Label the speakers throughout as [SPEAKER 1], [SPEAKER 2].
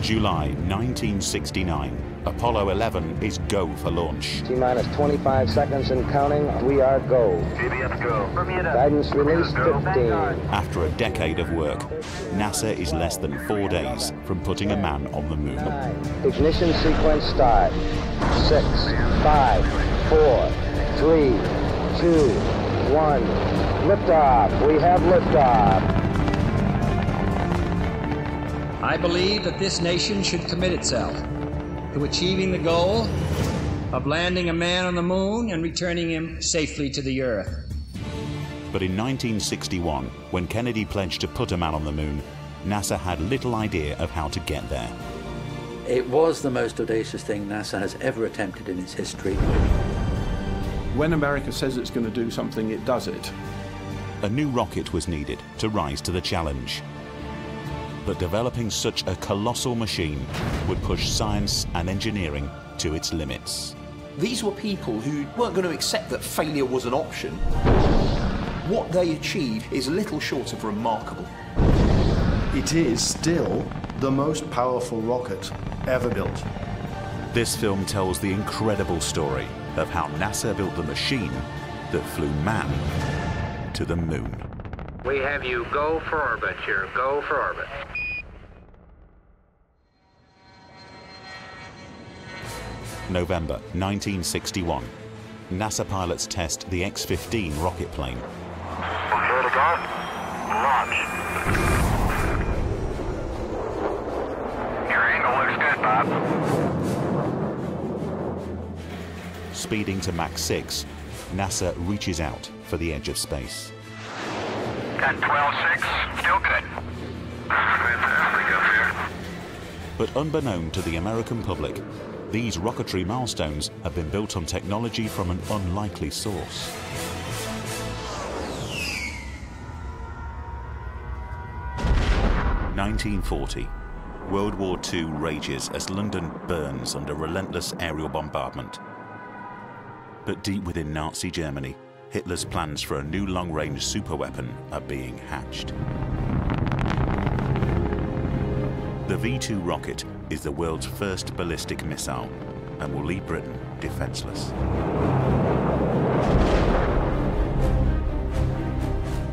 [SPEAKER 1] July 1969. Apollo 11 is go for launch.
[SPEAKER 2] T minus 25 seconds and counting. We are go.
[SPEAKER 3] GPS go. Bermuda.
[SPEAKER 2] Guidance release 15.
[SPEAKER 1] After a decade of work, NASA is less than four days from putting a man on the moon.
[SPEAKER 2] Ignition sequence start. Six, five, four, three, two, one. Liftoff. We have liftoff.
[SPEAKER 4] I believe that this nation should commit itself to achieving the goal of landing a man on the moon and returning him safely to the earth.
[SPEAKER 1] But in 1961, when Kennedy pledged to put a man on the moon, NASA had little idea of how to get there.
[SPEAKER 5] It was the most audacious thing NASA has ever attempted in its history.
[SPEAKER 6] When America says it's going to do something, it does it.
[SPEAKER 1] A new rocket was needed to rise to the challenge. But developing such a colossal machine would push science and engineering to its limits.
[SPEAKER 7] These were people who weren't going to accept that failure was an option. What they achieved is little short of remarkable.
[SPEAKER 8] It is still the most powerful rocket ever built.
[SPEAKER 1] This film tells the incredible story of how NASA built the machine that flew man to the moon.
[SPEAKER 3] We have you go for orbit here. Go for orbit.
[SPEAKER 1] November 1961. NASA pilots test the X-15 rocket plane.
[SPEAKER 3] Here to go. Launch. Your angle looks good, Bob.
[SPEAKER 1] Speeding to Mach 6, NASA reaches out for the edge of space.
[SPEAKER 3] Got 12.6. Still good. Fantastic up here.
[SPEAKER 1] But unbeknown to the American public, these rocketry milestones have been built on technology from an unlikely source. Nineteen forty. World War II rages as London burns under relentless aerial bombardment. But deep within Nazi Germany, Hitler's plans for a new long-range superweapon are being hatched. The V-2 rocket is the world's first ballistic missile and will leave Britain defenseless.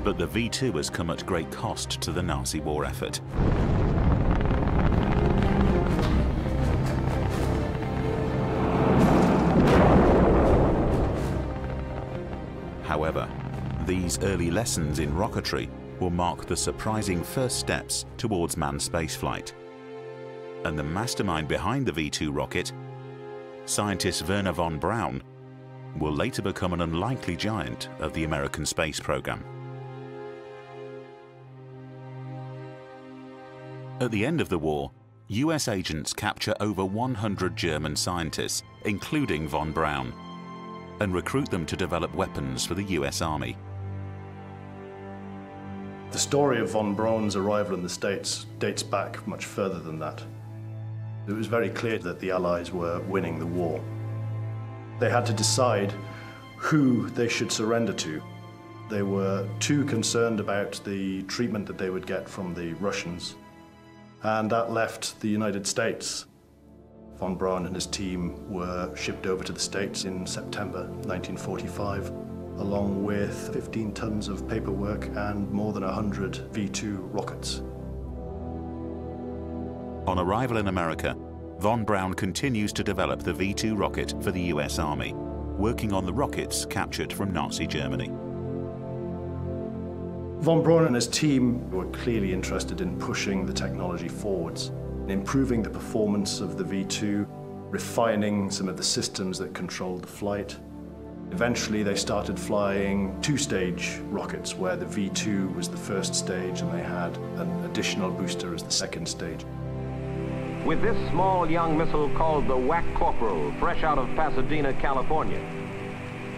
[SPEAKER 1] But the V-2 has come at great cost to the Nazi war effort. These early lessons in rocketry will mark the surprising first steps towards manned spaceflight. And the mastermind behind the V-2 rocket, scientist Wernher von Braun, will later become an unlikely giant of the American space program. At the end of the war, US agents capture over 100 German scientists, including von Braun, and recruit them to develop weapons for the US Army.
[SPEAKER 8] The story of von Braun's arrival in the States dates back much further than that. It was very clear that the Allies were winning the war. They had to decide who they should surrender to. They were too concerned about the treatment that they would get from the Russians, and that left the United States. Von Braun and his team were shipped over to the States in September 1945 along with 15 tons of paperwork and more than 100 V-2 rockets.
[SPEAKER 1] On arrival in America, von Braun continues to develop the V-2 rocket for the US Army, working on the rockets captured from Nazi Germany.
[SPEAKER 8] Von Braun and his team were clearly interested in pushing the technology forwards, improving the performance of the V-2, refining some of the systems that controlled the flight, Eventually, they started flying two-stage rockets, where the V-2 was the first stage and they had an additional booster as the second stage.
[SPEAKER 9] With this small young missile called the WAC Corporal, fresh out of Pasadena, California,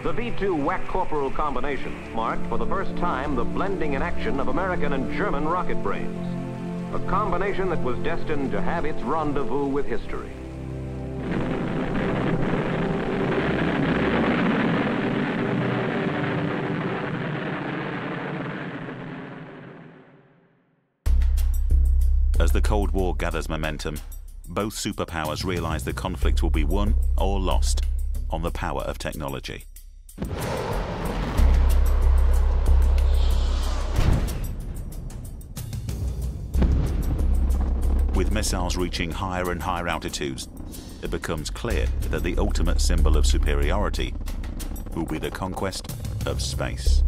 [SPEAKER 9] the V-2 WAC Corporal combination marked for the first time the blending in action of American and German rocket brains. A combination that was destined to have its rendezvous with history.
[SPEAKER 1] As the Cold War gathers momentum, both superpowers realize the conflict will be won or lost on the power of technology. With missiles reaching higher and higher altitudes, it becomes clear that the ultimate symbol of superiority will be the conquest of space.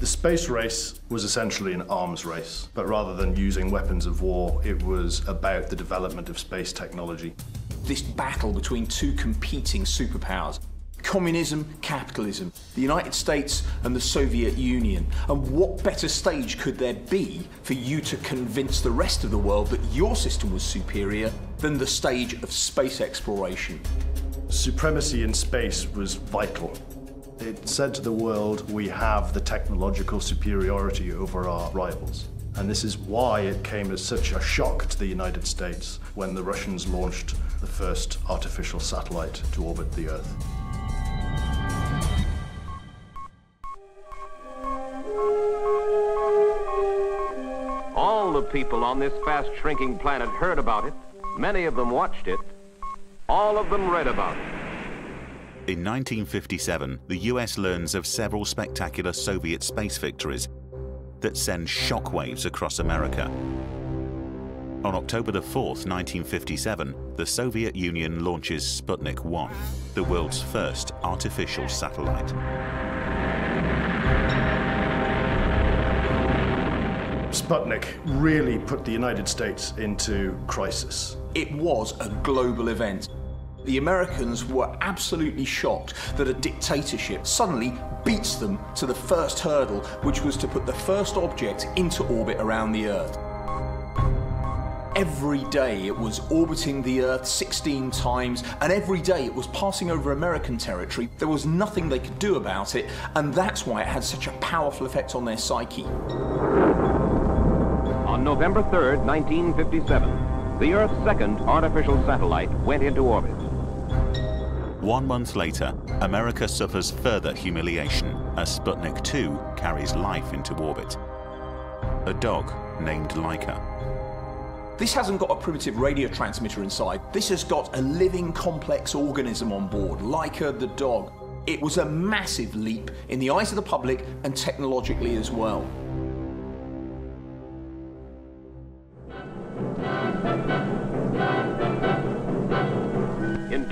[SPEAKER 8] The space race was essentially an arms race, but rather than using weapons of war, it was about the development of space technology.
[SPEAKER 7] This battle between two competing superpowers communism, capitalism, the United States and the Soviet Union. And what better stage could there be for you to convince the rest of the world that your system was superior than the stage of space exploration?
[SPEAKER 8] Supremacy in space was vital. It said to the world, we have the technological superiority over our rivals. And this is why it came as such a shock to the United States when the Russians launched the first artificial satellite to orbit the Earth.
[SPEAKER 9] All the people on this fast shrinking planet heard about it. Many of them watched it. All of them read about it.
[SPEAKER 1] In 1957, the US learns of several spectacular Soviet space victories that send shockwaves across America. On October the 4th, 1957, the Soviet Union launches Sputnik 1, the world's first artificial satellite.
[SPEAKER 8] Sputnik really put the United States into crisis.
[SPEAKER 7] It was a global event. The Americans were absolutely shocked that a dictatorship suddenly beats them to the first hurdle, which was to put the first object into orbit around the Earth. Every day it was orbiting the Earth 16 times, and every day it was passing over American territory. There was nothing they could do about it, and that's why it had such a powerful effect on their psyche.
[SPEAKER 9] On November 3rd, 1957, the Earth's second artificial satellite went into orbit.
[SPEAKER 1] One month later, America suffers further humiliation as Sputnik 2 carries life into orbit. A dog named Laika.
[SPEAKER 7] This hasn't got a primitive radio transmitter inside. This has got a living complex organism on board, Laika the dog. It was a massive leap in the eyes of the public and technologically as well.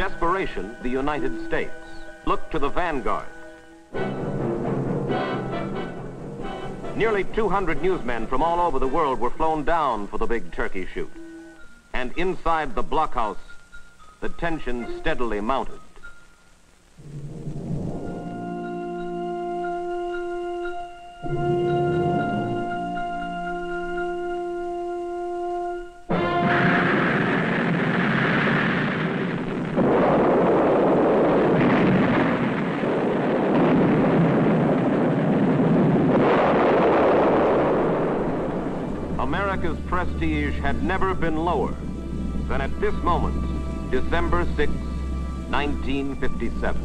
[SPEAKER 9] Desperation, the United States looked to the vanguard. Nearly 200 newsmen from all over the world were flown down for the big turkey shoot. And inside the blockhouse, the tension steadily mounted. Prestige had never been lower than at this moment, December 6, 1957.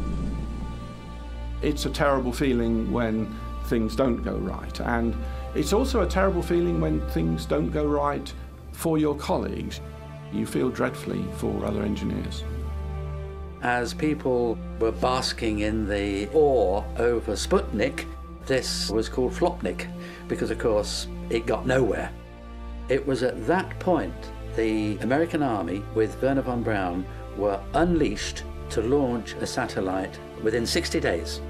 [SPEAKER 6] It's a terrible feeling when things don't go right, and it's also a terrible feeling when things don't go right for your colleagues. You feel dreadfully for other engineers.
[SPEAKER 5] As people were basking in the awe over Sputnik, this was called Flopnik because, of course, it got nowhere. It was at that point the American Army, with Wernher von Braun, were unleashed to launch a satellite within 60 days.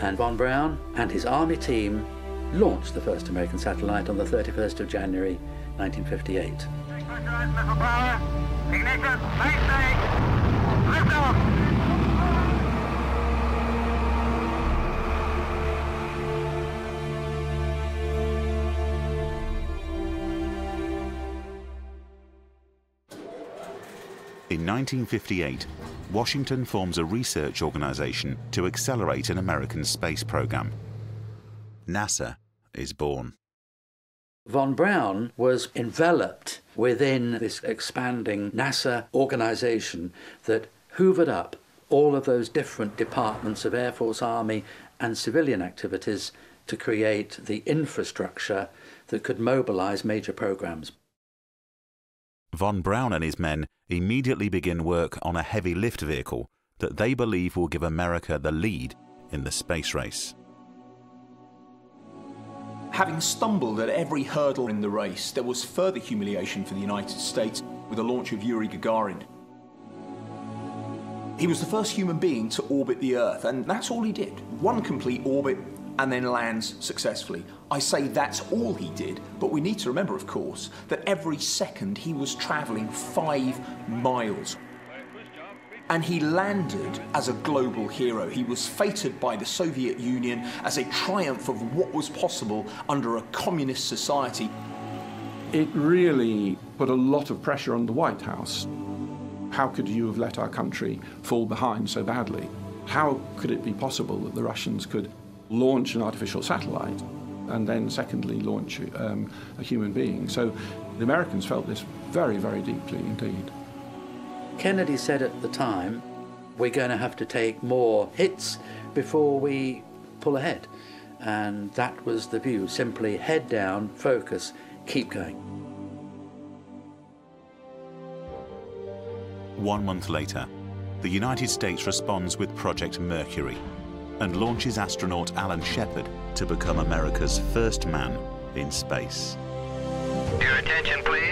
[SPEAKER 5] And von Braun and his Army team launched the first American satellite on the 31st of January 1958.
[SPEAKER 1] 1958, Washington forms a research organization to accelerate an American space program. NASA is born.
[SPEAKER 5] Von Braun was enveloped within this expanding NASA organization that hoovered up all of those different departments of Air Force, Army, and civilian activities to create the infrastructure that could mobilize major programs.
[SPEAKER 1] Von Braun and his men immediately begin work on a heavy lift vehicle that they believe will give America the lead in the space race.
[SPEAKER 7] Having stumbled at every hurdle in the race, there was further humiliation for the United States with the launch of Yuri Gagarin. He was the first human being to orbit the Earth, and that's all he did. One complete orbit and then lands successfully. I say that's all he did, but we need to remember, of course, that every second he was travelling five miles. And he landed as a global hero. He was feted by the Soviet Union as a triumph of what was possible under a communist society.
[SPEAKER 6] It really put a lot of pressure on the White House. How could you have let our country fall behind so badly? How could it be possible that the Russians could launch an artificial satellite and then, secondly, launch um, a human being? So the Americans felt this very, very deeply indeed.
[SPEAKER 5] Kennedy said at the time, we're going to have to take more hits before we pull ahead. And that was the view simply head down, focus, keep going.
[SPEAKER 1] One month later, the United States responds with Project Mercury and launches astronaut Alan Shepard to become America's first man in space.
[SPEAKER 10] Your attention, please.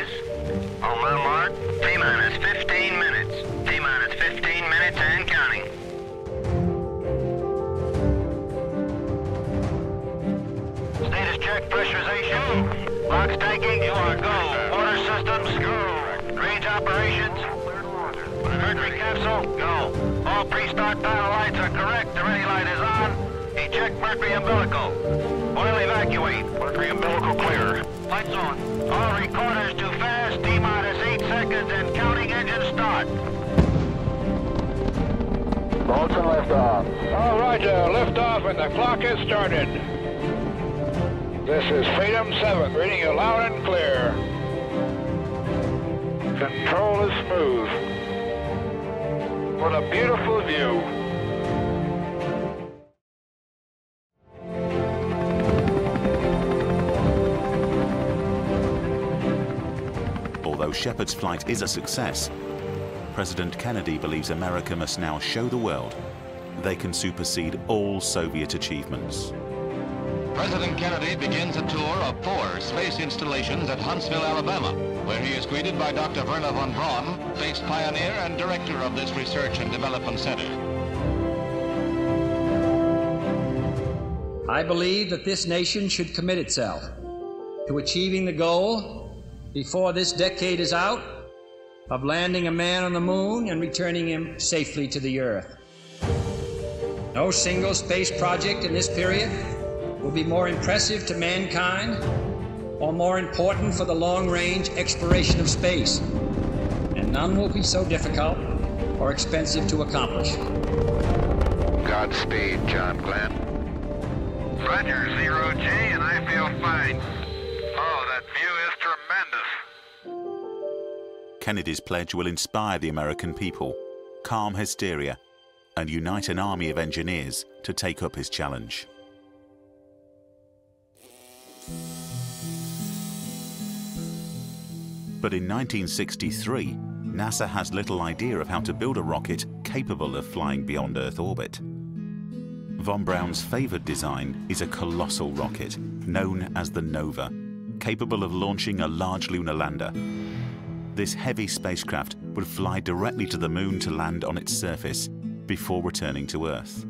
[SPEAKER 2] Liftoff.
[SPEAKER 10] All roger. Uh, liftoff and the clock has started. This is Freedom 7, reading you loud and clear. Control is smooth. What a beautiful view.
[SPEAKER 1] Although Shepard's flight is a success, President Kennedy believes America must now show the world they can supersede all Soviet achievements.
[SPEAKER 11] President Kennedy begins a tour of four space installations at Huntsville, Alabama, where he is greeted by Dr. Wernher von Braun, space pioneer and director of this research and development center.
[SPEAKER 4] I believe that this nation should commit itself to achieving the goal before this decade is out of landing a man on the moon and returning him safely to the earth. No single space project in this period will be more impressive to mankind or more important for the long range exploration of space, and none will be so difficult or expensive to accomplish.
[SPEAKER 10] Godspeed, John Glenn. Roger, Zero G, and I feel fine. Oh, that view is tremendous.
[SPEAKER 1] Kennedy's pledge will inspire the American people, calm hysteria, and unite an army of engineers to take up his challenge. But in 1963, NASA has little idea of how to build a rocket capable of flying beyond Earth orbit. Von Braun's favored design is a colossal rocket known as the Nova, capable of launching a large lunar lander. This heavy spacecraft would fly directly to the moon to land on its surface before returning to Earth.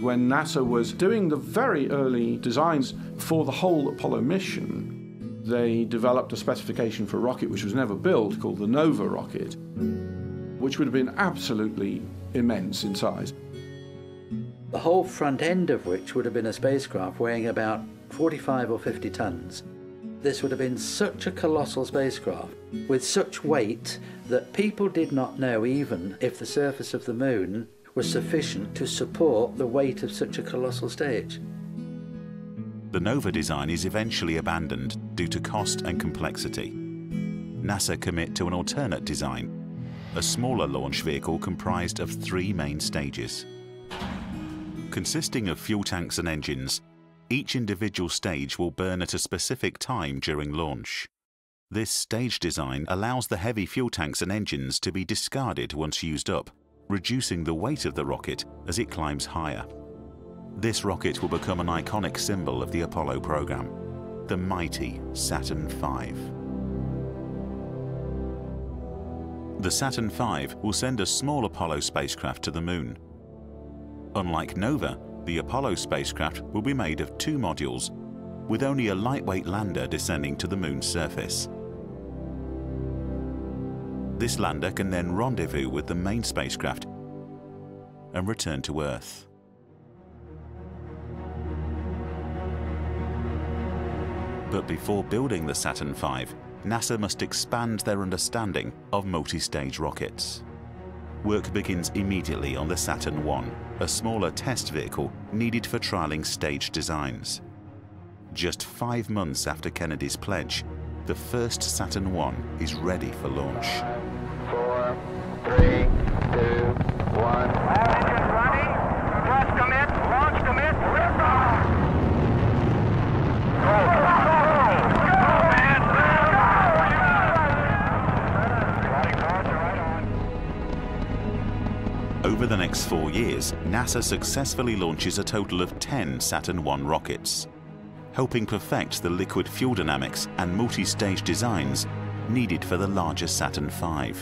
[SPEAKER 6] When NASA was doing the very early designs for the whole Apollo mission, they developed a specification for a rocket which was never built called the Nova rocket, which would have been absolutely immense in size.
[SPEAKER 5] The whole front end of which would have been a spacecraft weighing about 45 or 50 tons. This would have been such a colossal spacecraft with such weight that people did not know even if the surface of the moon was sufficient to support the weight of such a colossal stage.
[SPEAKER 1] The Nova design is eventually abandoned due to cost and complexity. NASA commit to an alternate design, a smaller launch vehicle comprised of three main stages. Consisting of fuel tanks and engines, each individual stage will burn at a specific time during launch. This stage design allows the heavy fuel tanks and engines to be discarded once used up, reducing the weight of the rocket as it climbs higher. This rocket will become an iconic symbol of the Apollo program, the mighty Saturn V. The Saturn V will send a small Apollo spacecraft to the Moon. Unlike Nova, the Apollo spacecraft will be made of two modules, with only a lightweight lander descending to the Moon's surface. This lander can then rendezvous with the main spacecraft and return to Earth. But before building the Saturn V, NASA must expand their understanding of multi-stage rockets. Work begins immediately on the Saturn I, a smaller test vehicle needed for trialling stage designs. Just five months after Kennedy's pledge, the first Saturn I is ready for launch.
[SPEAKER 2] Four, three, two, one. All engines running. Thrust commit. Launch commit. Go.
[SPEAKER 1] Over the next four years, NASA successfully launches a total of 10 Saturn I rockets, helping perfect the liquid fuel dynamics and multi-stage designs needed for the larger Saturn V.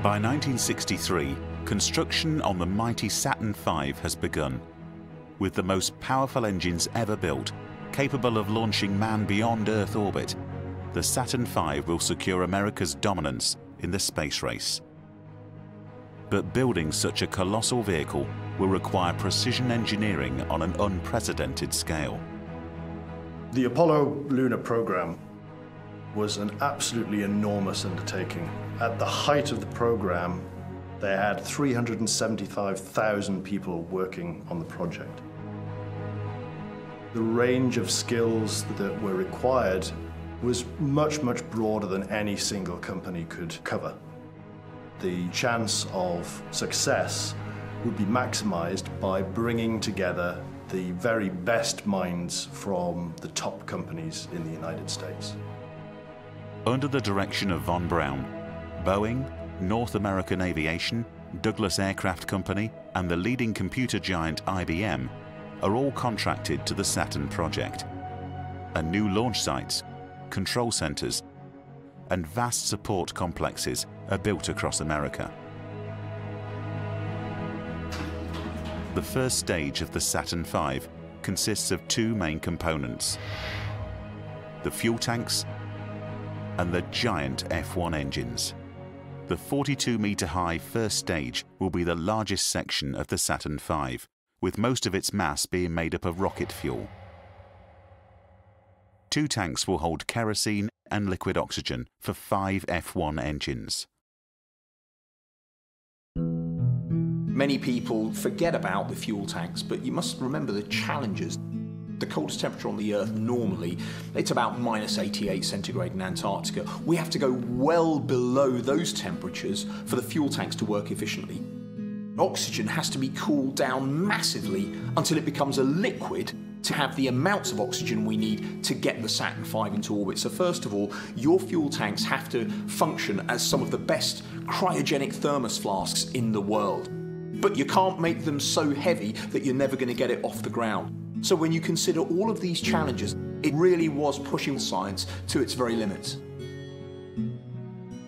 [SPEAKER 1] By 1963, construction on the mighty Saturn V has begun, with the most powerful engines ever built, capable of launching man beyond Earth orbit. The Saturn V will secure America's dominance in the space race. But building such a colossal vehicle will require precision engineering on an unprecedented scale.
[SPEAKER 8] The Apollo lunar program was an absolutely enormous undertaking. At the height of the program, they had 375,000 people working on the project. The range of skills that were required was much, much broader than any single company could cover. The chance of success would be maximized by bringing together the very best minds from the top companies in the United States.
[SPEAKER 1] Under the direction of Von Braun, Boeing, North American Aviation, Douglas Aircraft Company, and the leading computer giant IBM are all contracted to the Saturn project. And new launch sites, control centers, and vast support complexes are built across America. The first stage of the Saturn V consists of two main components the fuel tanks and the giant F1 engines. The 42 metre high first stage will be the largest section of the Saturn V, with most of its mass being made up of rocket fuel. Two tanks will hold kerosene and liquid oxygen for five F1 engines.
[SPEAKER 7] Many people forget about the fuel tanks, but you must remember the challenges. The coldest temperature on the Earth normally, it's about minus 88 centigrade in Antarctica. We have to go well below those temperatures for the fuel tanks to work efficiently. Oxygen has to be cooled down massively until it becomes a liquid to have the amounts of oxygen we need to get the Saturn V into orbit. So first of all, your fuel tanks have to function as some of the best cryogenic thermos flasks in the world. But you can't make them so heavy that you're never going to get it off the ground. So when you consider all of these challenges, it really was pushing science to its very limits.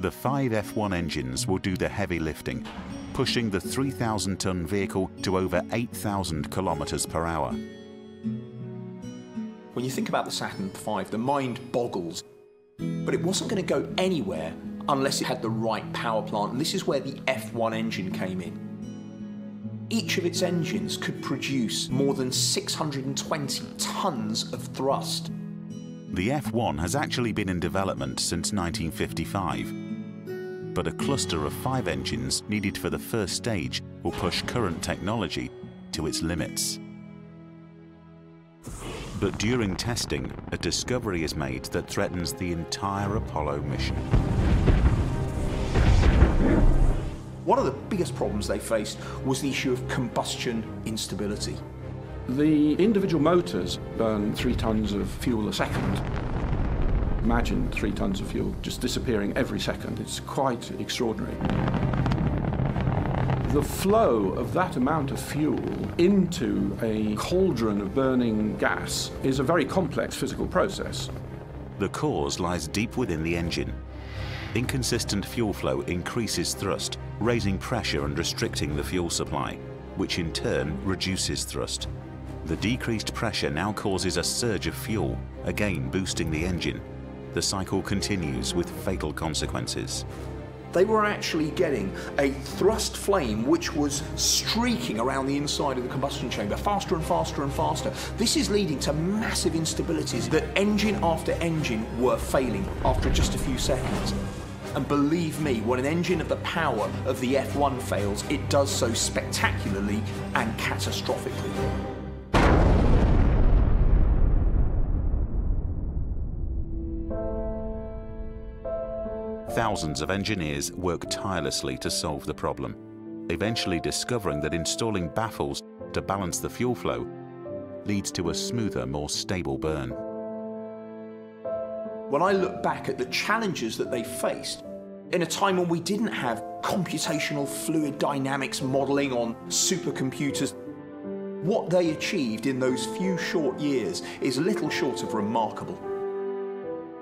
[SPEAKER 1] The five F1 engines will do the heavy lifting, pushing the 3,000 ton vehicle to over 8,000 kilometers per hour.
[SPEAKER 7] When you think about the Saturn V, the mind boggles. But it wasn't going to go anywhere unless it had the right power plant, and this is where the F1 engine came in. Each of its engines could produce more than 620 tons of thrust.
[SPEAKER 1] The F1 has actually been in development since 1955, but a cluster of five engines needed for the first stage will push current technology to its limits. But during testing, a discovery is made that threatens the entire Apollo mission.
[SPEAKER 7] One of the biggest problems they faced was the issue of combustion instability.
[SPEAKER 6] The individual motors burn three tons of fuel a second. Imagine three tons of fuel just disappearing every second. It's quite extraordinary. The flow of that amount of fuel into a cauldron of burning gas is a very complex physical process.
[SPEAKER 1] The cause lies deep within the engine. Inconsistent fuel flow increases thrust, raising pressure and restricting the fuel supply, which in turn reduces thrust. The decreased pressure now causes a surge of fuel, again boosting the engine. The cycle continues with fatal consequences
[SPEAKER 7] they were actually getting a thrust flame which was streaking around the inside of the combustion chamber faster and faster and faster. This is leading to massive instabilities that engine after engine were failing after just a few seconds. And believe me, when an engine of the power of the F1 fails, it does so spectacularly and catastrophically.
[SPEAKER 1] Thousands of engineers work tirelessly to solve the problem, eventually discovering that installing baffles to balance the fuel flow leads to a smoother, more stable burn.
[SPEAKER 7] When I look back at the challenges that they faced, in a time when we didn't have computational fluid dynamics modeling on supercomputers, what they achieved in those few short years is little short of remarkable.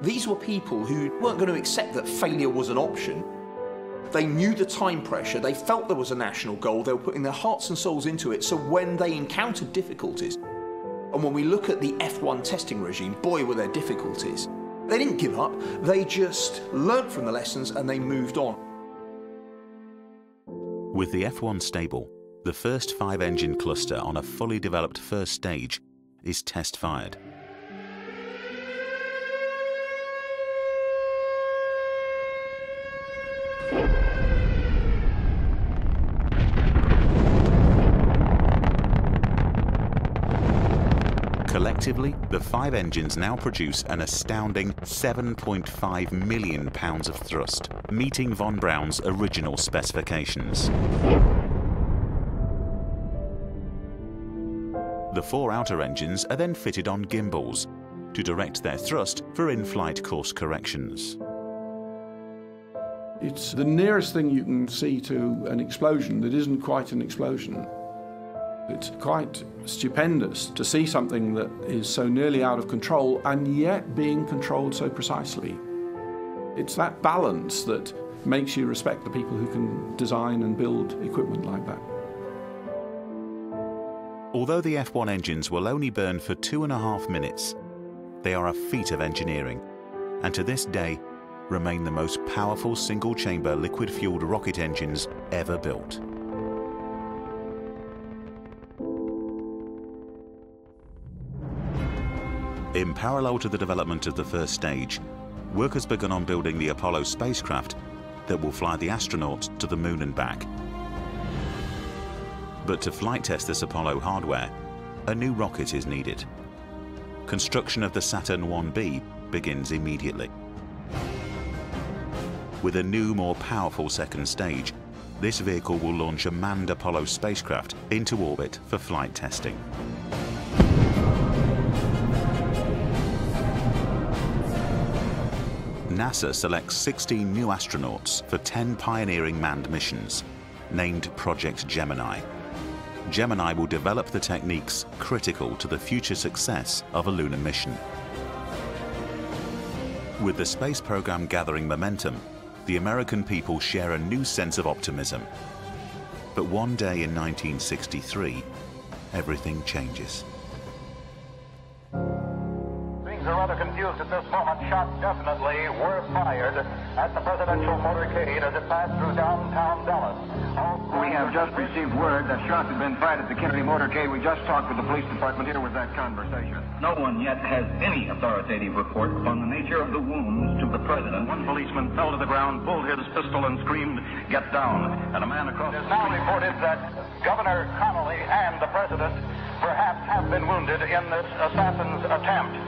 [SPEAKER 7] These were people who weren't going to accept that failure was an option. They knew the time pressure, they felt there was a national goal, they were putting their hearts and souls into it, so when they encountered difficulties, and when we look at the F1 testing regime, boy were there difficulties. They didn't give up, they just learnt from the lessons and they moved on.
[SPEAKER 1] With the F1 stable, the first five engine cluster on a fully developed first stage is test fired. Collectively, the five engines now produce an astounding 7.5 million pounds of thrust, meeting von Braun's original specifications. The four outer engines are then fitted on gimbals to direct their thrust for in-flight course corrections.
[SPEAKER 6] It's the nearest thing you can see to an explosion that isn't quite an explosion. It's quite stupendous to see something that is so nearly out of control and yet being controlled so precisely. It's that balance that makes you respect the people who can design and build equipment like that.
[SPEAKER 1] Although the F1 engines will only burn for two and a half minutes, they are a feat of engineering, and to this day remain the most powerful single-chamber liquid-fueled rocket engines ever built. In parallel to the development of the first stage, work has begun on building the Apollo spacecraft that will fly the astronauts to the moon and back. But to flight test this Apollo hardware, a new rocket is needed. Construction of the Saturn 1B begins immediately. With a new, more powerful second stage, this vehicle will launch a manned Apollo spacecraft into orbit for flight testing. NASA selects 16 new astronauts for 10 pioneering manned missions, named Project Gemini. Gemini will develop the techniques critical to the future success of a lunar mission. With the space program gathering momentum, the American people share a new sense of optimism. But one day in 1963, everything changes
[SPEAKER 10] are rather confused at this moment. Shots definitely were fired at the presidential motorcade as it passed through downtown Dallas.
[SPEAKER 12] Oh, we have just received word that shots have been fired at the Kennedy motorcade. We just talked with the police department. Here with that conversation.
[SPEAKER 13] No one yet has any authoritative report on the nature of the wounds to the president.
[SPEAKER 12] One policeman fell to the ground, pulled his pistol, and screamed, "Get down!" And a man across.
[SPEAKER 10] It is now reported that Governor Connally and the president perhaps have been wounded in this assassin's attempt.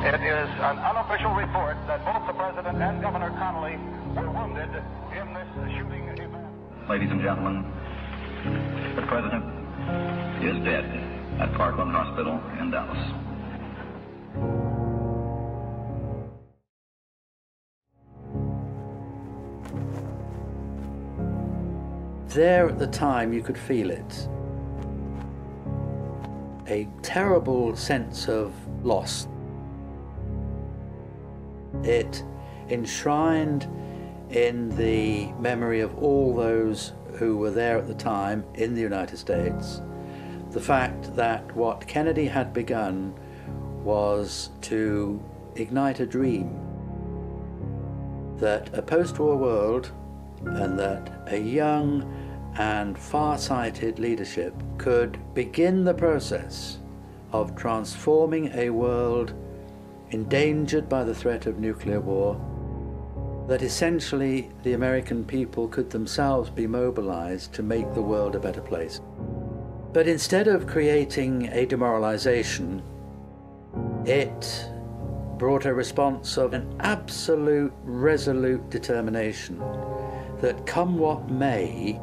[SPEAKER 10] It is an unofficial report that both the President and Governor Connally were wounded in this shooting event.
[SPEAKER 13] Ladies and gentlemen, the President is dead. at Parkland Hospital in Dallas.
[SPEAKER 5] There at the time, you could feel it. A terrible sense of loss. It enshrined in the memory of all those who were there at the time in the United States the fact that what Kennedy had begun was to ignite a dream that a post war world and that a young and far-sighted leadership could begin the process of transforming a world endangered by the threat of nuclear war, that essentially the American people could themselves be mobilized to make the world a better place. But instead of creating a demoralization, it brought a response of an absolute, resolute determination that come what may,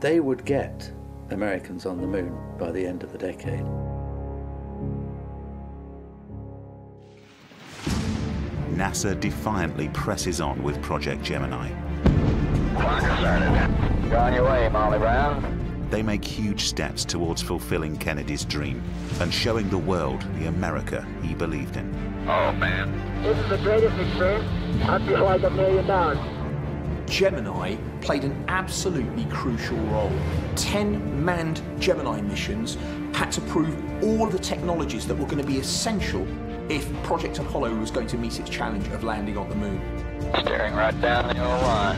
[SPEAKER 5] they would get Americans on the moon by the end of the decade.
[SPEAKER 1] NASA defiantly presses on with Project Gemini.
[SPEAKER 2] Clock started. Go on your way, Molly Brown.
[SPEAKER 1] They make huge steps towards fulfilling Kennedy's dream and showing the world the America he believed in.
[SPEAKER 2] Oh, man.
[SPEAKER 14] This is the greatest experience. I'd be like a million dollars.
[SPEAKER 7] Gemini played an absolutely crucial role. Ten manned Gemini missions had to prove all the technologies that were going to be essential if Project Apollo was going to meet its challenge of landing on the moon.
[SPEAKER 2] Staring right down the old line.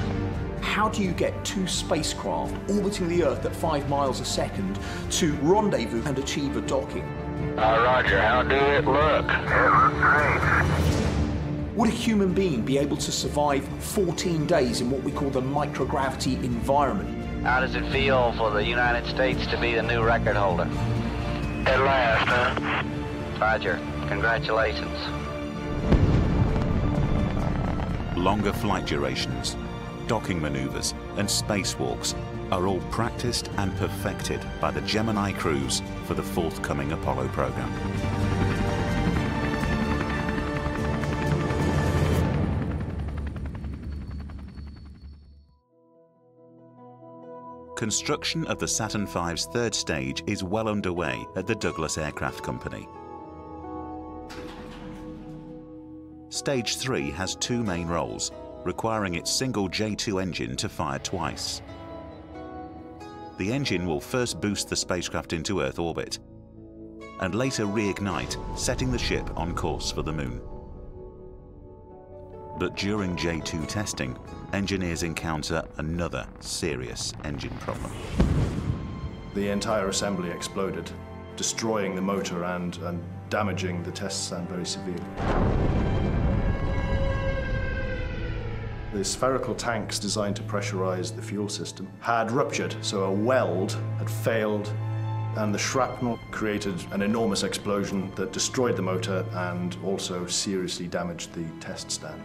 [SPEAKER 7] How do you get two spacecraft orbiting the Earth at five miles a second to rendezvous and achieve a docking?
[SPEAKER 2] Uh, Roger, how do it look? It looks great.
[SPEAKER 7] Would a human being be able to survive 14 days in what we call the microgravity environment?
[SPEAKER 3] How does it feel for the United States to be the new record holder?
[SPEAKER 2] At last, huh?
[SPEAKER 3] Roger. Congratulations.
[SPEAKER 1] Longer flight durations, docking maneuvers, and spacewalks are all practiced and perfected by the Gemini crews for the forthcoming Apollo program. Construction of the Saturn V's third stage is well underway at the Douglas Aircraft Company. Stage 3 has two main roles, requiring its single J2 engine to fire twice. The engine will first boost the spacecraft into Earth orbit, and later reignite, setting the ship on course for the Moon. But during J2 testing, engineers encounter another serious engine problem.
[SPEAKER 8] The entire assembly exploded, destroying the motor and, and damaging the test stand very severely. The spherical tanks designed to pressurize the fuel system had ruptured, so a weld had failed, and the shrapnel created an enormous explosion that destroyed the motor and also seriously damaged the test stand.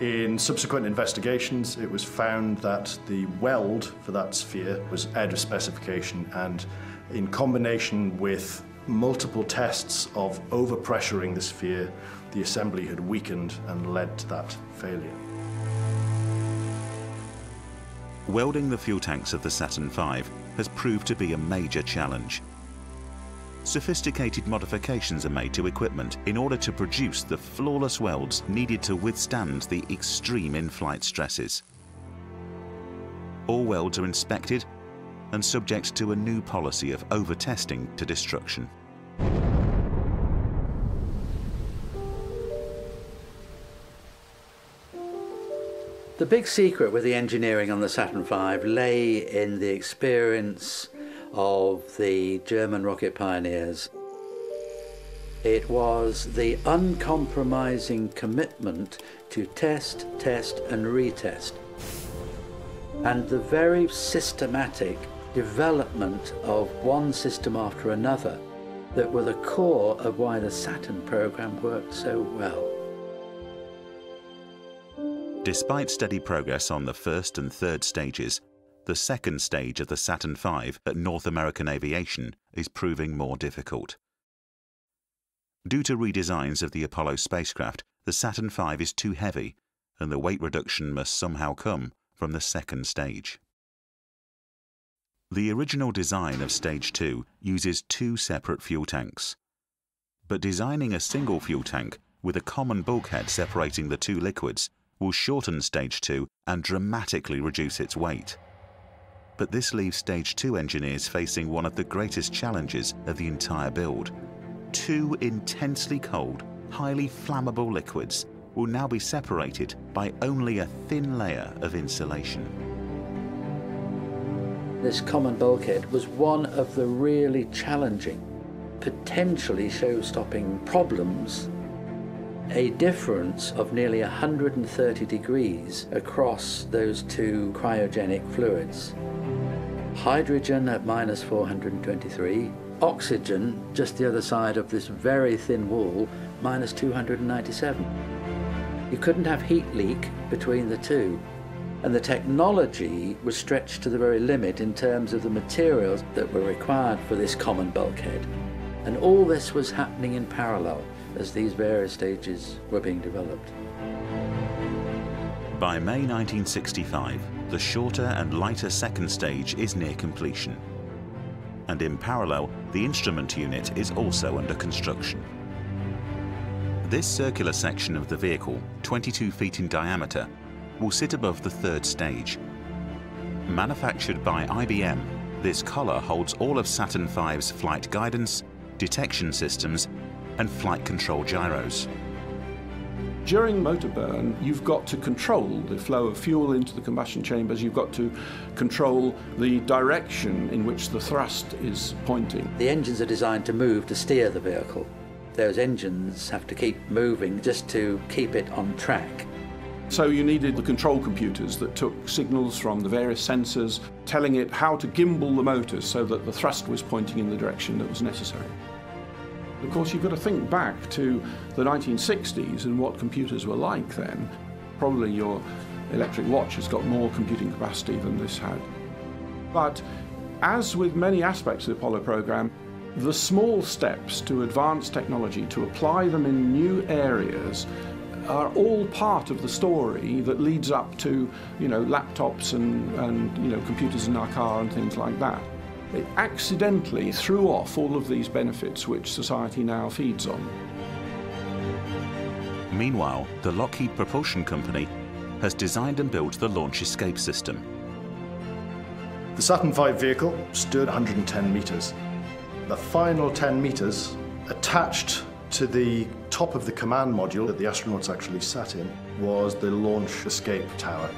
[SPEAKER 8] In subsequent investigations, it was found that the weld for that sphere was out of specification and in combination with multiple tests of overpressuring the sphere, the assembly had weakened and led to that failure.
[SPEAKER 1] Welding the fuel tanks of the Saturn V has proved to be a major challenge. Sophisticated modifications are made to equipment in order to produce the flawless welds needed to withstand the extreme in-flight stresses. All welds are inspected and subject to a new policy of over-testing to destruction.
[SPEAKER 5] The big secret with the engineering on the Saturn V lay in the experience of the German rocket pioneers. It was the uncompromising commitment to test, test, and retest, and the very systematic development of one system after another that were the core of why the Saturn program worked so well.
[SPEAKER 1] Despite steady progress on the first and third stages, the second stage of the Saturn V at North American Aviation is proving more difficult. Due to redesigns of the Apollo spacecraft, the Saturn V is too heavy, and the weight reduction must somehow come from the second stage. The original design of Stage 2 uses two separate fuel tanks. But designing a single fuel tank with a common bulkhead separating the two liquids will shorten Stage 2 and dramatically reduce its weight. But this leaves Stage 2 engineers facing one of the greatest challenges of the entire build. Two intensely cold, highly flammable liquids will now be separated by only a thin layer of insulation.
[SPEAKER 5] This common bulkhead was one of the really challenging, potentially show-stopping problems a difference of nearly 130 degrees across those two cryogenic fluids. Hydrogen at minus 423, oxygen just the other side of this very thin wall, minus 297. You couldn't have heat leak between the two. And the technology was stretched to the very limit in terms of the materials that were required for this common bulkhead. And all this was happening in parallel as these various stages were being developed.
[SPEAKER 1] By May 1965, the shorter and lighter second stage is near completion. And in parallel, the instrument unit is also under construction. This circular section of the vehicle, 22 feet in diameter, will sit above the third stage. Manufactured by IBM, this collar holds all of Saturn V's flight guidance, detection systems and flight control gyros.
[SPEAKER 6] During motor burn, you've got to control the flow of fuel into the combustion chambers, you've got to control the direction in which the thrust is pointing.
[SPEAKER 5] The engines are designed to move to steer the vehicle. Those engines have to keep moving just to keep it on track.
[SPEAKER 6] So you needed the control computers that took signals from the various sensors, telling it how to gimbal the motors so that the thrust was pointing in the direction that was necessary. Of course, you've got to think back to the 1960s and what computers were like then. Probably your electric watch has got more computing capacity than this had. But as with many aspects of the Apollo program, the small steps to advance technology, to apply them in new areas, are all part of the story that leads up to, you know, laptops and, and you know, computers in our car and things like that. It accidentally threw off all of these benefits which society now feeds on.
[SPEAKER 1] Meanwhile, the Lockheed Propulsion Company has designed and built the launch escape system.
[SPEAKER 8] The Saturn V vehicle stood 110 meters. The final 10 meters attached to the top of the command module that the astronauts actually sat in was the launch escape tower.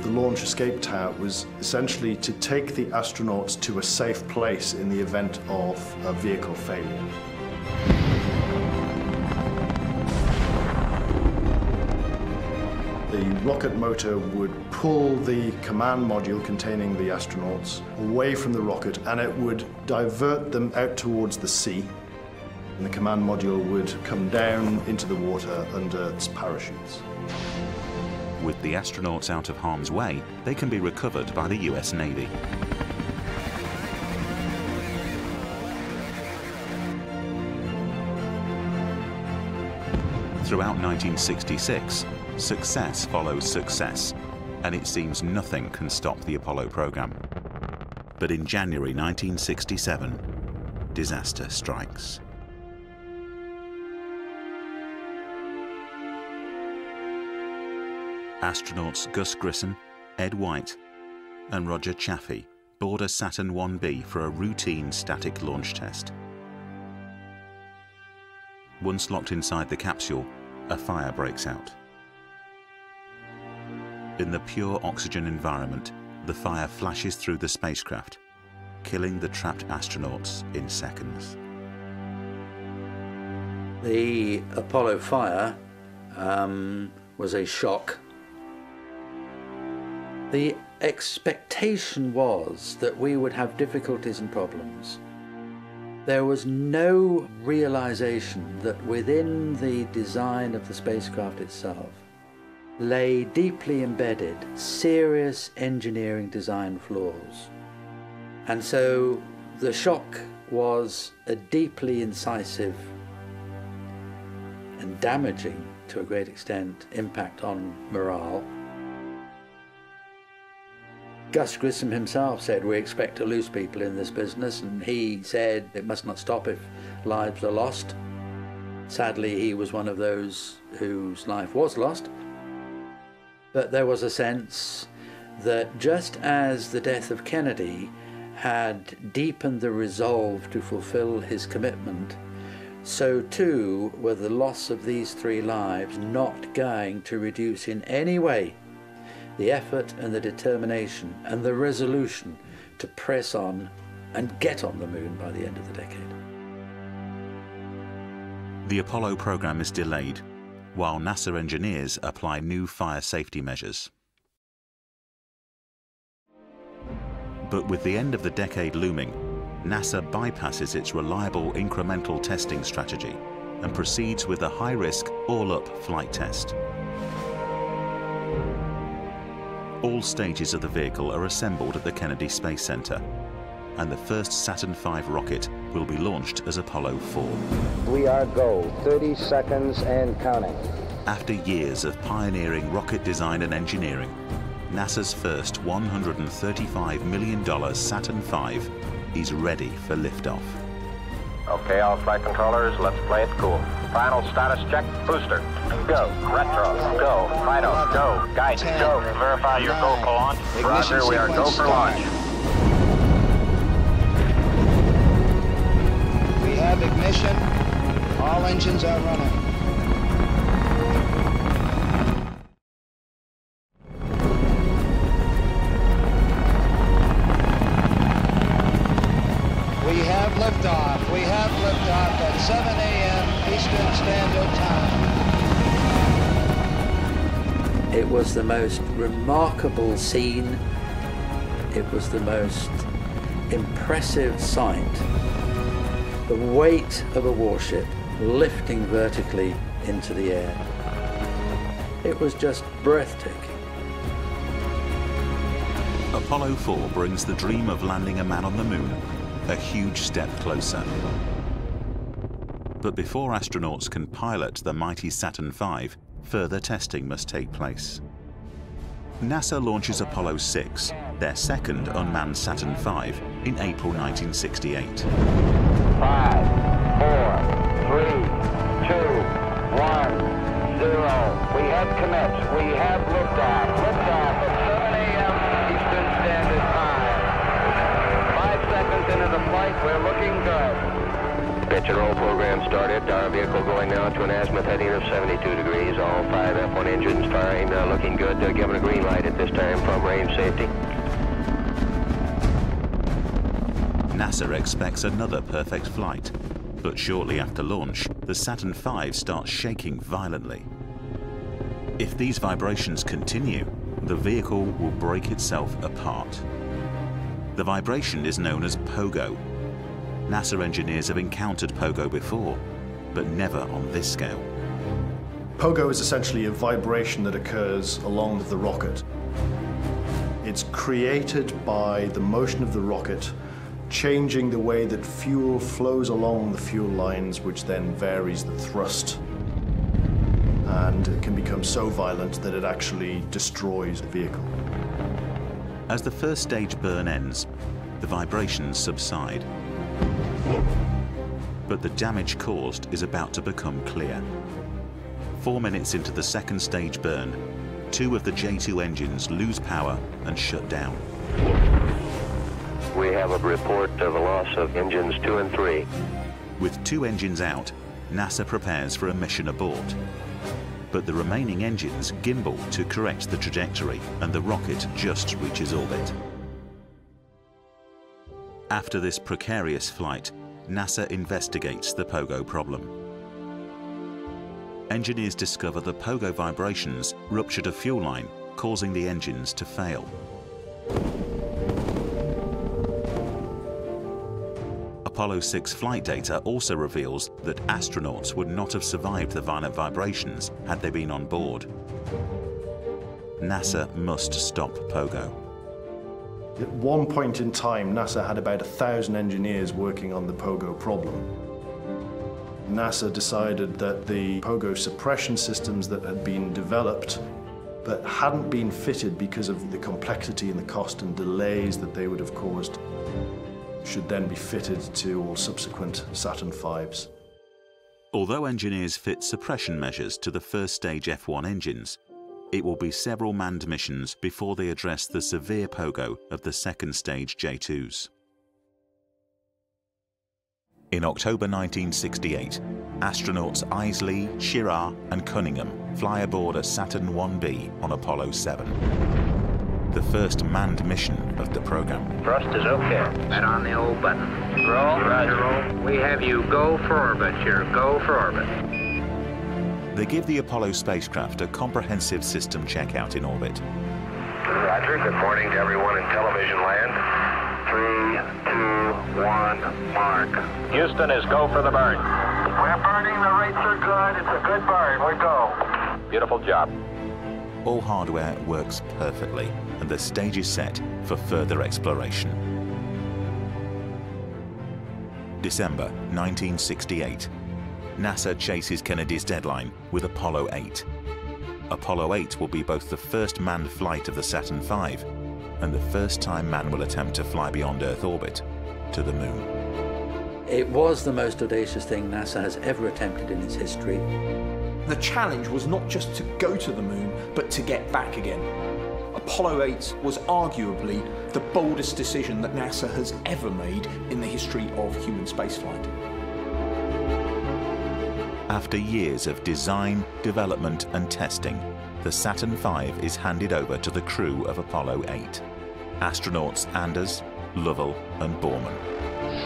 [SPEAKER 8] The launch escape tower was essentially to take the astronauts to a safe place in the event of a vehicle failure. The rocket motor would pull the command module containing the astronauts away from the rocket and it would divert them out towards the sea. And the command module would come down into the water under its parachutes.
[SPEAKER 1] With the astronauts out of harm's way, they can be recovered by the US Navy. Throughout 1966, success follows success, and it seems nothing can stop the Apollo program. But in January 1967, disaster strikes. Astronauts Gus Grissom, Ed White, and Roger Chaffee board a Saturn 1B for a routine static launch test. Once locked inside the capsule, a fire breaks out. In the pure oxygen environment, the fire flashes through the spacecraft, killing the trapped astronauts in seconds.
[SPEAKER 5] The Apollo fire um, was a shock the expectation was that we would have difficulties and problems. There was no realization that within the design of the spacecraft itself, lay deeply embedded serious engineering design flaws. And so the shock was a deeply incisive and damaging, to a great extent, impact on morale. Gus Grissom himself said, We expect to lose people in this business, and he said it must not stop if lives are lost. Sadly, he was one of those whose life was lost. But there was a sense that just as the death of Kennedy had deepened the resolve to fulfill his commitment, so too were the loss of these three lives not going to reduce in any way the effort and the determination and the resolution to press on and get on the moon by the end of the decade.
[SPEAKER 1] The Apollo program is delayed, while NASA engineers apply new fire safety measures. But with the end of the decade looming, NASA bypasses its reliable incremental testing strategy and proceeds with a high-risk all-up flight test. All stages of the vehicle are assembled at the Kennedy Space Center, and the first Saturn V rocket will be launched as Apollo 4.
[SPEAKER 15] We are go, 30 seconds and counting.
[SPEAKER 1] After years of pioneering rocket design and engineering, NASA's first $135 million Saturn V is ready for liftoff.
[SPEAKER 10] Okay, all flight controllers, let's play it cool. Final status check, booster. Go. Retro, go. Fido, go. Guidance, go. Verify your go for launch. Roger, we are go for launch.
[SPEAKER 15] We have ignition. All engines are running.
[SPEAKER 5] Remarkable scene. It was the most impressive sight. The weight of a warship lifting vertically into the air. It was just breathtaking.
[SPEAKER 1] Apollo 4 brings the dream of landing a man on the moon a huge step closer. But before astronauts can pilot the mighty Saturn V, further testing must take place. NASA launches Apollo 6, their second unmanned Saturn V, in April 1968.
[SPEAKER 2] Five, four, three, two, one, zero. We have commit. We have liftoff. Liftoff at 7 a.m. Eastern Standard Time. Five seconds into the flight, we're looking good.
[SPEAKER 10] Pitch roll program started. Our vehicle going now to an azimuth heading of 72 degrees. All five F1 engines firing, uh, looking good. Uh, given a green light at this time from range safety.
[SPEAKER 1] NASA expects another perfect flight, but shortly after launch, the Saturn V starts shaking violently. If these vibrations continue, the vehicle will break itself apart. The vibration is known as pogo. NASA engineers have encountered pogo before, but never on this scale.
[SPEAKER 8] Pogo is essentially a vibration that occurs along the rocket. It's created by the motion of the rocket changing the way that fuel flows along the fuel lines, which then varies the thrust. And it can become so violent that it actually destroys the vehicle.
[SPEAKER 1] As the first stage burn ends, the vibrations subside. But the damage caused is about to become clear. Four minutes into the second stage burn, two of the J2 engines lose power and shut down.
[SPEAKER 10] We have a report of a loss of engines two and three.
[SPEAKER 1] With two engines out, NASA prepares for a mission abort. But the remaining engines gimbal to correct the trajectory and the rocket just reaches orbit. After this precarious flight, NASA investigates the pogo problem. Engineers discover the pogo vibrations ruptured a fuel line, causing the engines to fail. Apollo 6 flight data also reveals that astronauts would not have survived the violent vibrations had they been on board. NASA must stop Pogo.
[SPEAKER 8] At one point in time, NASA had about a thousand engineers working on the Pogo problem. NASA decided that the Pogo suppression systems that had been developed but hadn't been fitted because of the complexity and the cost and delays that they would have caused should then be fitted to all subsequent Saturn V's.
[SPEAKER 1] Although engineers fit suppression measures to the first stage F1 engines, it will be several manned missions before they address the severe pogo of the second stage J2s. In October 1968, astronauts Eisele, Schirra and Cunningham fly aboard a Saturn 1B on Apollo 7. The first manned mission of the program.
[SPEAKER 3] Thrust is okay. And on the old button. Roll. Roger, roll. We have you go for orbit here. Go for orbit.
[SPEAKER 1] They give the Apollo spacecraft a comprehensive system checkout in orbit.
[SPEAKER 10] Roger. Good morning to everyone in television land. Three, two, one, mark.
[SPEAKER 9] Houston is go for the burn.
[SPEAKER 10] We're burning. The rates are good. It's a good burn. We go.
[SPEAKER 9] Beautiful job.
[SPEAKER 1] All hardware works perfectly, and the stage is set for further exploration. December 1968. NASA chases Kennedy's deadline with Apollo 8. Apollo 8 will be both the first manned flight of the Saturn V and the first time man will attempt to fly beyond Earth orbit to the moon.
[SPEAKER 5] It was the most audacious thing NASA has ever attempted in its history.
[SPEAKER 7] The challenge was not just to go to the moon, but to get back again. Apollo 8 was arguably the boldest decision that NASA has ever made in the history of human spaceflight.
[SPEAKER 1] After years of design, development and testing, the Saturn V is handed over to the crew of Apollo 8. Astronauts Anders, Lovell and Borman.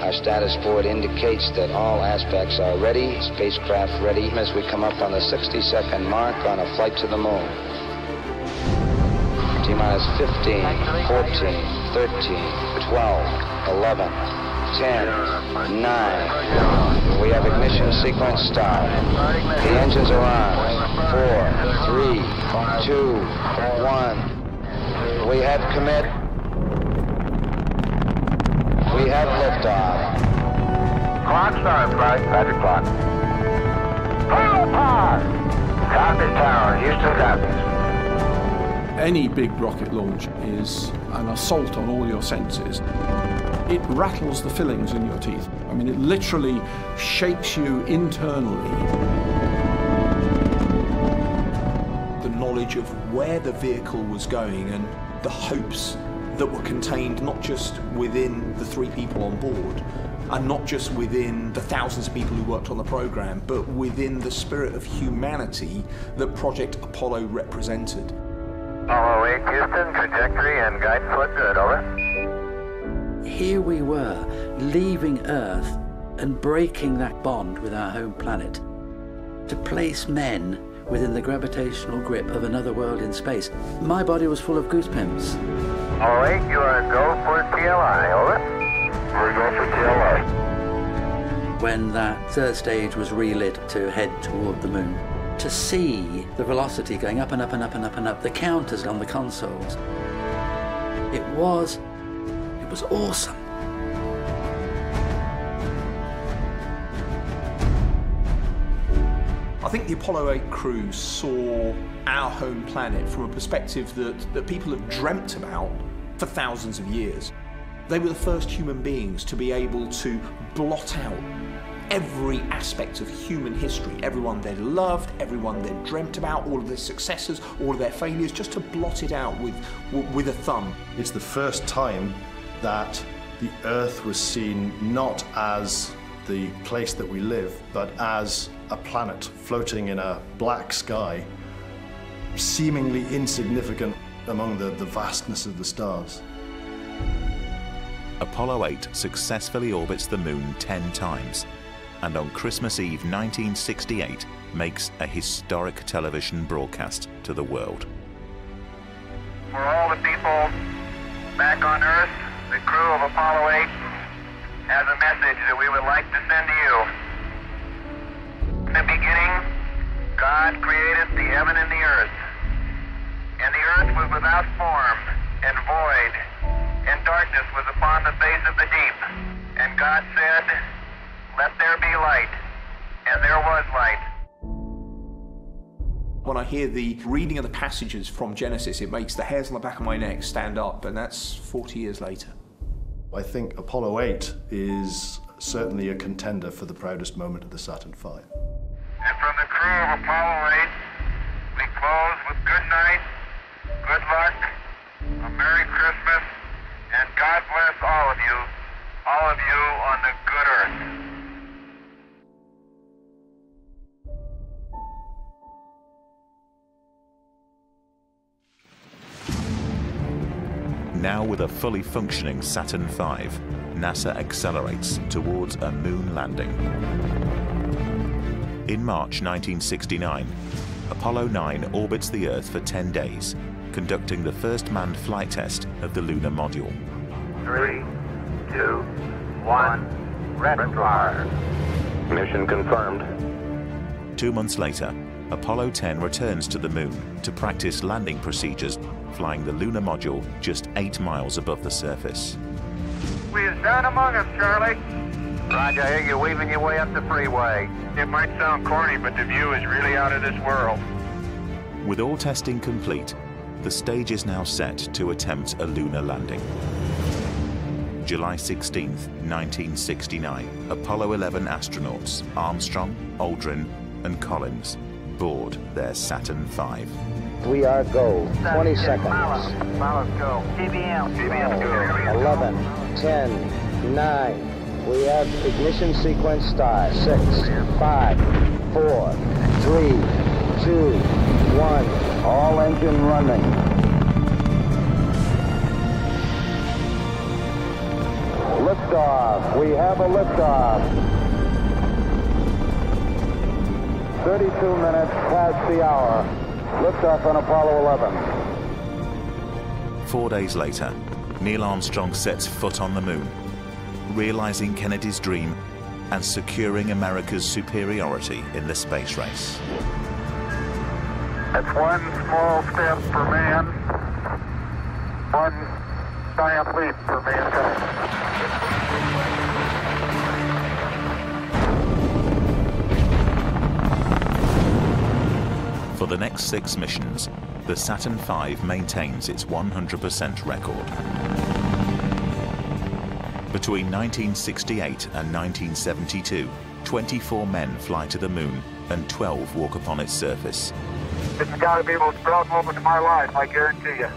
[SPEAKER 15] Our status board indicates that all aspects are ready, spacecraft ready, as we come up on the 60 second mark on a flight to the moon. T minus 15, 14, 13, 12, 11, 10, 9. We have ignition sequence start. The engines are on. 4, 3, 2, 1. We have commit. We have liftoff.
[SPEAKER 10] Clock start, right? Roger, clock. Power par! Copy tower. Houston copies.
[SPEAKER 6] Any big rocket launch is an assault on all your senses. It rattles the fillings in your teeth. I mean, it literally shakes you internally.
[SPEAKER 7] The knowledge of where the vehicle was going and the hopes that were contained not just within the three people on board and not just within the thousands of people who worked on the program, but within the spirit of humanity that Project Apollo represented.
[SPEAKER 10] Apollo 8 Houston, trajectory and guidance look good, over.
[SPEAKER 5] Here we were, leaving Earth and breaking that bond with our home planet to place men within the gravitational grip of another world in space. My body was full of goosebumps.
[SPEAKER 10] Apollo 8, you are go for TLI, over. We're go for TLI.
[SPEAKER 5] When that third stage was relit to head toward the moon, to see the velocity going up and up and up and up and up, the counters on the consoles, it was, was awesome.
[SPEAKER 7] I think the Apollo 8 crew saw our home planet from a perspective that, that people have dreamt about for thousands of years. They were the first human beings to be able to blot out every aspect of human history, everyone they'd loved, everyone they'd dreamt about, all of their successes, all of their failures, just to blot it out with, with a thumb.
[SPEAKER 8] It's the first time that the Earth was seen not as the place that we live, but as a planet floating in a black sky, seemingly insignificant among the, the vastness of the stars.
[SPEAKER 1] Apollo 8 successfully orbits the moon 10 times, and on Christmas Eve 1968 makes a historic television broadcast to the world.
[SPEAKER 10] For all the people back on Earth, the crew of Apollo 8 has a message that we would like to send to you. In the beginning, God created the heaven and the earth. And the earth was without form and void, and darkness was upon the face of the deep. And God said, Let there be light. And there was light.
[SPEAKER 7] When I hear the reading of the passages from Genesis, it makes the hairs on the back of my neck stand up, and that's 40 years later.
[SPEAKER 8] I think Apollo 8 is certainly a contender for the proudest moment of the Saturn V.
[SPEAKER 10] And from the crew of Apollo 8, we close with good night, good luck, a Merry Christmas, and God bless all of you, all of you on the good earth.
[SPEAKER 1] Now with a fully functioning Saturn V, NASA accelerates towards a moon landing. In March 1969, Apollo 9 orbits the Earth for 10 days, conducting the first manned flight test of the lunar module.
[SPEAKER 10] Three, two, one, red fire.
[SPEAKER 9] Mission confirmed.
[SPEAKER 1] Two months later, Apollo 10 returns to the Moon to practice landing procedures, flying the lunar module just eight miles above the surface.
[SPEAKER 10] We is down among us, Charlie. Roger, I hear you weaving your way up the freeway. It might sound corny, but the view is really out of this world.
[SPEAKER 1] With all testing complete, the stage is now set to attempt a lunar landing. July 16, 1969, Apollo 11 astronauts Armstrong, Aldrin, and Collins board their Saturn V.
[SPEAKER 15] We are go. 20 seconds.
[SPEAKER 10] Miles go. TBM. TBM go.
[SPEAKER 15] 11, 10, 9. We have ignition sequence start. 6, 5, 4, 3, 2, 1. All engine running. Liftoff. We have a liftoff. 32 minutes past the hour. Liftoff on Apollo 11.
[SPEAKER 1] Four days later, Neil Armstrong sets foot on the moon, realizing Kennedy's dream and securing America's superiority in the space race.
[SPEAKER 10] That's one small step for man, one giant leap for mankind.
[SPEAKER 1] For the next six missions, the Saturn V maintains its 100% record. Between 1968 and 1972, 24 men fly to the moon and 12 walk upon its surface.
[SPEAKER 10] This has got to be the most proud moment of my life, I guarantee you.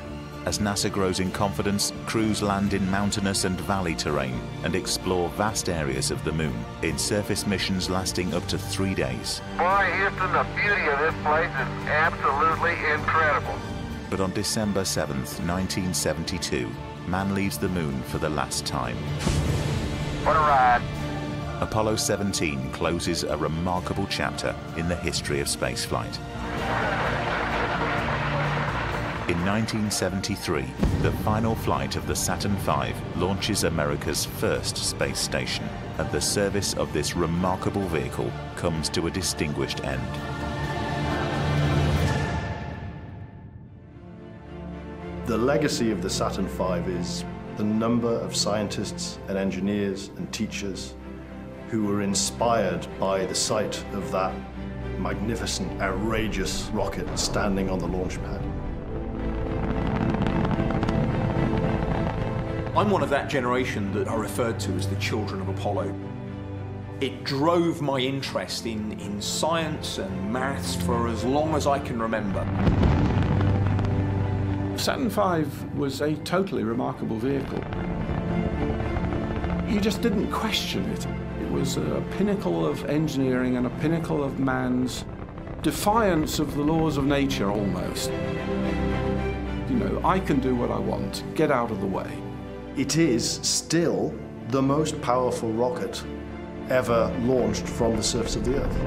[SPEAKER 1] As NASA grows in confidence, crews land in mountainous and valley terrain and explore vast areas of the moon in surface missions lasting up to three days.
[SPEAKER 10] Boy, Houston, the beauty of this place is absolutely incredible.
[SPEAKER 1] But on December 7th, 1972, man leaves the moon for the last time.
[SPEAKER 10] What a ride.
[SPEAKER 1] Apollo 17 closes a remarkable chapter in the history of spaceflight. In 1973, the final flight of the Saturn V launches America's first space station, and the service of this remarkable vehicle comes to a distinguished end.
[SPEAKER 8] The legacy of the Saturn V is the number of scientists and engineers and teachers who were inspired by the sight of that magnificent, outrageous rocket standing on the launch pad.
[SPEAKER 7] I'm one of that generation that are referred to as the children of Apollo. It drove my interest in, in science and maths for as long as I can remember.
[SPEAKER 6] Saturn V was a totally remarkable vehicle. You just didn't question it. It was a pinnacle of engineering and a pinnacle of man's defiance of the laws of nature almost. You know, I can do what I want, get out of the way.
[SPEAKER 8] It is still the most powerful rocket ever launched from the surface of the Earth.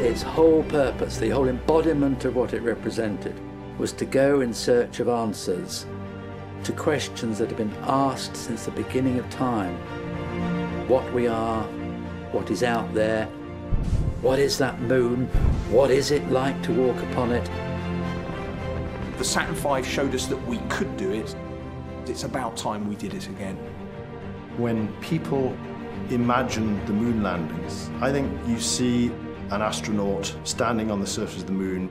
[SPEAKER 5] Its whole purpose, the whole embodiment of what it represented, was to go in search of answers to questions that have been asked since the beginning of time. What we are, what is out there, What is that moon? What is it like to walk upon it?
[SPEAKER 7] The Saturn V showed us that we could do it. It's about time we did it again.
[SPEAKER 8] When people imagine the moon landings, I think you see an astronaut standing on the surface of the moon,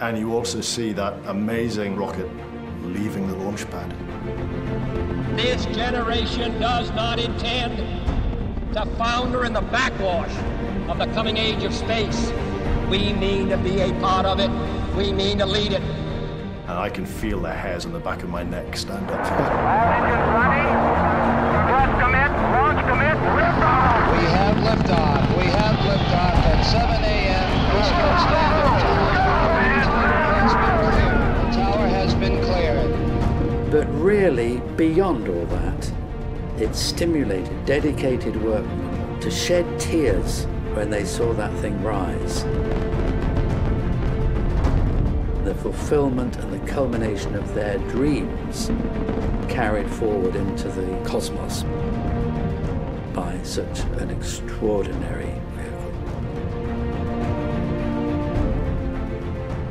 [SPEAKER 8] and you also see that amazing rocket leaving the launch pad.
[SPEAKER 4] This generation does not intend to founder in the backwash of the coming age of space. We mean to be a part of it. We mean to lead it.
[SPEAKER 8] And I can feel the hairs on the back of my neck stand up.
[SPEAKER 2] All engines running. Thrust commit. Launch commit. Liftoff.
[SPEAKER 15] We have liftoff. We have liftoff at 7 a.m. Eastern Standard Time. The tower has been cleared.
[SPEAKER 5] But really, beyond all that, it stimulated dedicated workmen to shed tears when they saw that thing rise. The fulfillment and the culmination of their dreams carried forward into the cosmos by such an extraordinary vehicle.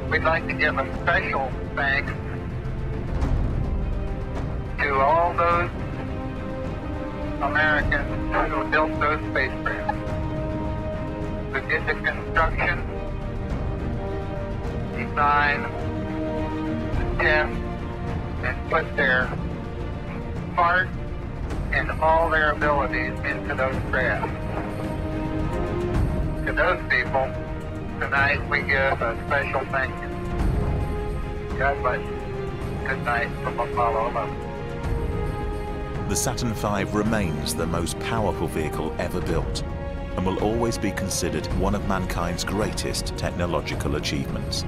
[SPEAKER 2] We'd like to give a special thanks to all those Americans who built those spacecraft, did the construction, design, the test, and put their heart and all their abilities into those crafts. To those people, tonight we give a special thank you. God bless you. Good night from Apollo 11.
[SPEAKER 1] The Saturn V remains the most powerful vehicle ever built and will always be considered one of mankind's greatest technological achievements.